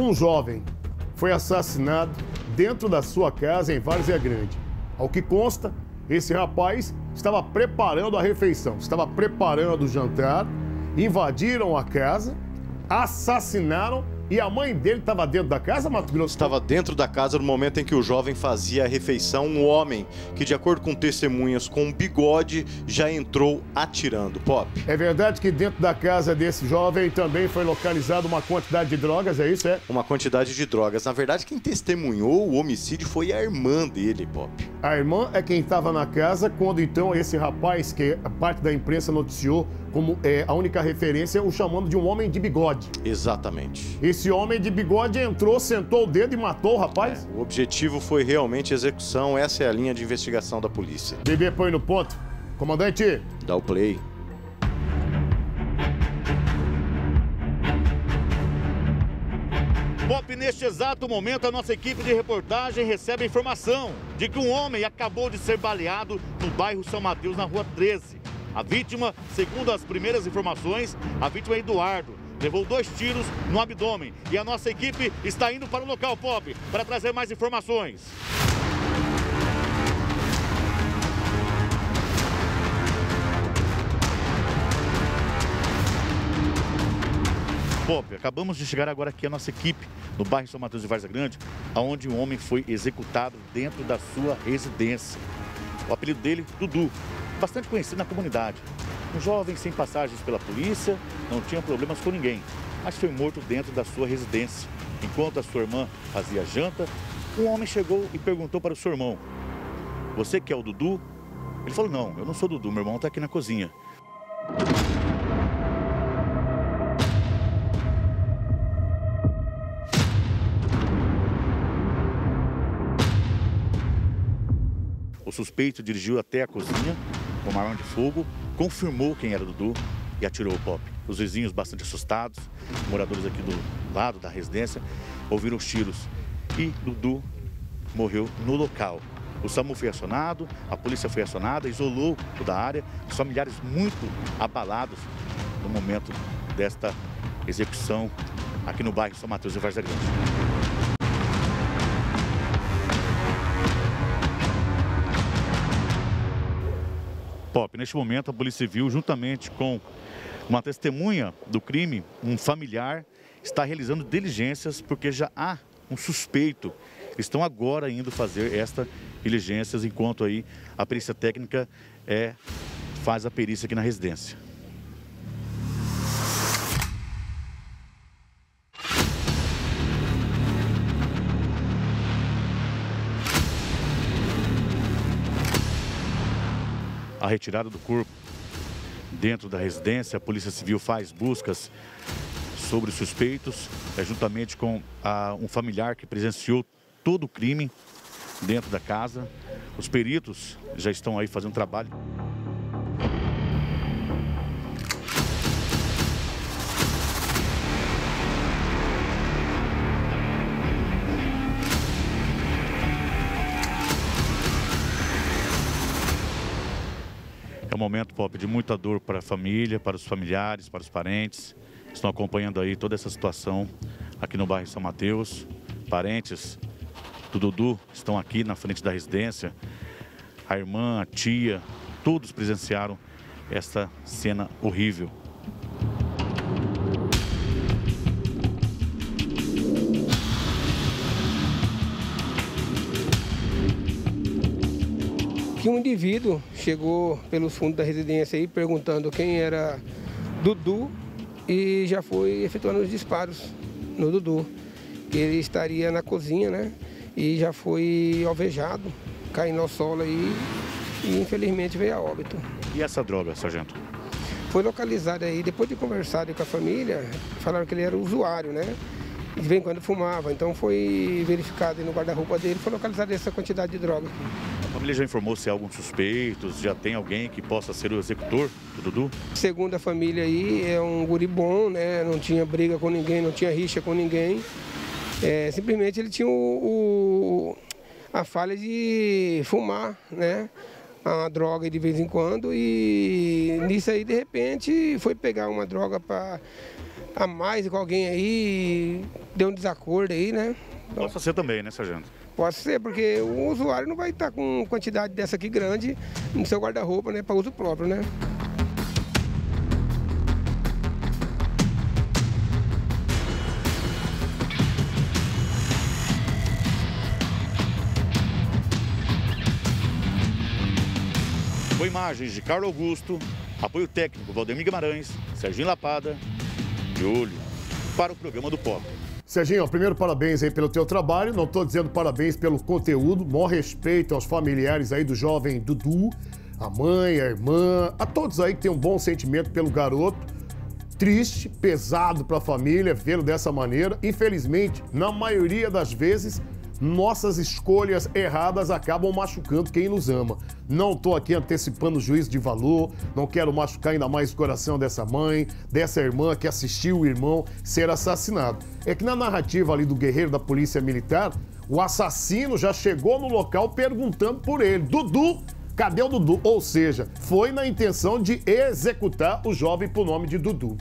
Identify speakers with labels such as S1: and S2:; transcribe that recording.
S1: Um jovem foi assassinado dentro da sua casa em Várzea Grande. Ao que consta, esse rapaz estava preparando a refeição, estava preparando o jantar, invadiram a casa, assassinaram e a mãe dele estava dentro da casa, Mato Grosso?
S2: Estava dentro da casa no momento em que o jovem fazia a refeição. Um homem que, de acordo com testemunhas, com um bigode, já entrou atirando. Pop.
S1: É verdade que dentro da casa desse jovem também foi localizada uma quantidade de drogas, é isso? É?
S2: Uma quantidade de drogas. Na verdade, quem testemunhou o homicídio foi a irmã dele, Pop.
S1: A irmã é quem estava na casa quando então esse rapaz, que a parte da imprensa noticiou como é, a única referência, o chamando de um homem de bigode.
S2: Exatamente.
S1: Esse homem de bigode entrou, sentou o dedo e matou o rapaz?
S2: É, o objetivo foi realmente execução, essa é a linha de investigação da polícia.
S1: Bebê, põe no ponto. Comandante.
S2: Dá o play.
S3: Pop, neste exato momento, a nossa equipe de reportagem recebe a informação de que um homem acabou de ser baleado no bairro São Mateus, na rua 13. A vítima, segundo as primeiras informações, a vítima é Eduardo. Levou dois tiros no abdômen e a nossa equipe está indo para o local Pop para trazer mais informações. Pop, acabamos de chegar agora aqui a nossa equipe no bairro São Mateus de Várzea Grande, onde um homem foi executado dentro da sua residência. O apelido dele, Dudu, bastante conhecido na comunidade. Um jovem sem passagens pela polícia, não tinha problemas com ninguém, mas foi morto dentro da sua residência. Enquanto a sua irmã fazia janta, um homem chegou e perguntou para o seu irmão: Você que é o Dudu? Ele falou: Não, eu não sou Dudu, meu irmão está aqui na cozinha. O suspeito dirigiu até a cozinha com uma arma de fogo, confirmou quem era Dudu e atirou o pop. Os vizinhos bastante assustados, moradores aqui do lado da residência, ouviram os tiros e Dudu morreu no local. O SAMU foi acionado, a polícia foi acionada, isolou toda a área, os familiares muito abalados no momento desta execução aqui no bairro São Mateus de Vargas Grande. Neste momento, a Polícia Civil, juntamente com uma testemunha do crime, um familiar, está realizando diligências porque já há um suspeito. Estão agora indo fazer estas diligências, enquanto aí a perícia técnica é, faz a perícia aqui na residência. A retirada do corpo dentro da residência. A Polícia Civil faz buscas sobre os suspeitos, é, juntamente com a, um familiar que presenciou todo o crime dentro da casa. Os peritos já estão aí fazendo trabalho. Um momento, Pop, de muita dor para a família, para os familiares, para os parentes. Estão acompanhando aí toda essa situação aqui no bairro São Mateus. Parentes do Dudu estão aqui na frente da residência. A irmã, a tia, todos presenciaram essa cena horrível.
S4: Que um indivíduo chegou pelos fundos da residência aí perguntando quem era Dudu e já foi efetuando os disparos no Dudu. Ele estaria na cozinha, né? E já foi alvejado, caindo ao solo aí e infelizmente veio a óbito.
S3: E essa droga, sargento?
S4: Foi localizada aí, depois de conversar com a família, falaram que ele era usuário, né? De vez em quando fumava, então foi verificado no guarda-roupa dele, foi localizada essa quantidade de droga.
S3: Família já informou se há alguns suspeitos, já tem alguém que possa ser o executor do Dudu?
S4: Segundo a família aí, é um guri bom, né? Não tinha briga com ninguém, não tinha rixa com ninguém. É, simplesmente ele tinha o, o, a falha de fumar, né? A droga de vez em quando e nisso aí, de repente, foi pegar uma droga para a mais com alguém aí, deu um desacordo aí, né?
S3: Então, Possa ser também, né, sargento?
S4: Pode ser, porque o usuário não vai estar com quantidade dessa aqui grande no seu guarda-roupa, né, para uso próprio, né?
S3: Com imagens de Carlos Augusto, apoio técnico Valdemir Guimarães, Serginho Lapada, de olho para o programa do Pop.
S1: Serginho, primeiro parabéns aí pelo teu trabalho. Não estou dizendo parabéns pelo conteúdo. Maior respeito aos familiares aí do jovem Dudu, a mãe, a irmã, a todos aí que têm um bom sentimento pelo garoto. Triste, pesado para a família vê-lo dessa maneira. Infelizmente, na maioria das vezes, nossas escolhas erradas acabam machucando quem nos ama. Não estou aqui antecipando juízo de valor, não quero machucar ainda mais o coração dessa mãe, dessa irmã que assistiu o irmão ser assassinado. É que na narrativa ali do guerreiro da polícia militar, o assassino já chegou no local perguntando por ele: Dudu, cadê o Dudu? Ou seja, foi na intenção de executar o jovem por nome de Dudu.